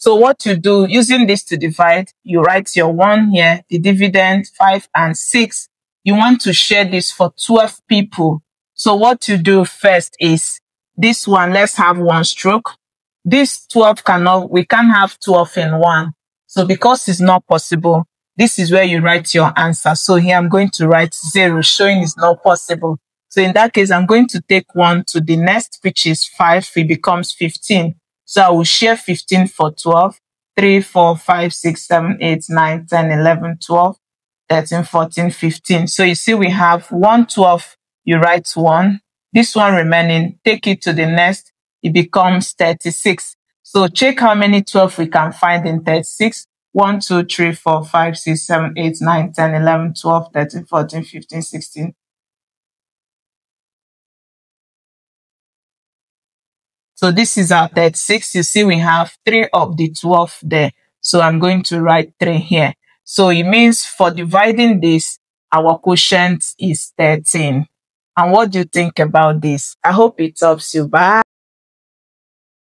So what you do, using this to divide, you write your 1 here, the dividend 5 and 6. You want to share this for 12 people. So what you do first is this one, let's have one stroke. This 12 cannot, we can't have 12 in one. So because it's not possible, this is where you write your answer. So here I'm going to write zero, showing it's not possible. So in that case, I'm going to take one to the next, which is five. It becomes 15. So I will share 15 for 12. 3, 4, 5, 6, 7, 8, 9, 10, 11, 12, 13, 14, 15. So you see we have 1, 12. You write 1. This one remaining, take it to the next. It becomes 36. So check how many 12 we can find in 36. 1, 2, 3, 4, 5, 6, 7, 8, 9, 10, 11, 12, 13, 14, 15, 16, So this is our 36. You see, we have three of the 12 there. So I'm going to write three here. So it means for dividing this, our quotient is 13. And what do you think about this? I hope it helps you. Bye.